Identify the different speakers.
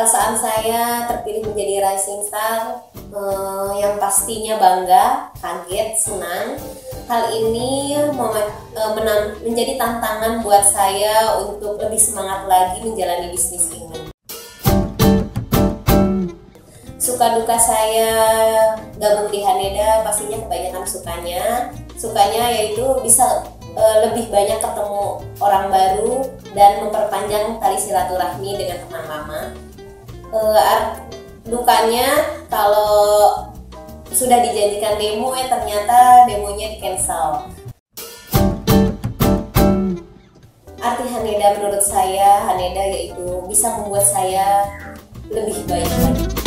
Speaker 1: perasaan saya terpilih menjadi Rising Star eh, yang pastinya bangga, kaget, senang. Hal ini eh, menjadi tantangan buat saya untuk lebih semangat lagi menjalani bisnis ini. Suka duka saya gabung di Haneda pastinya kebanyakan sukanya. Sukanya yaitu bisa eh, lebih banyak ketemu orang baru dan memperpanjang tali silaturahmi dengan teman lama. Art- dukanya kalau sudah dijanjikan demo eh ternyata demonya di cancel. Arti Haneda menurut saya Haneda yaitu bisa membuat saya lebih baik lagi.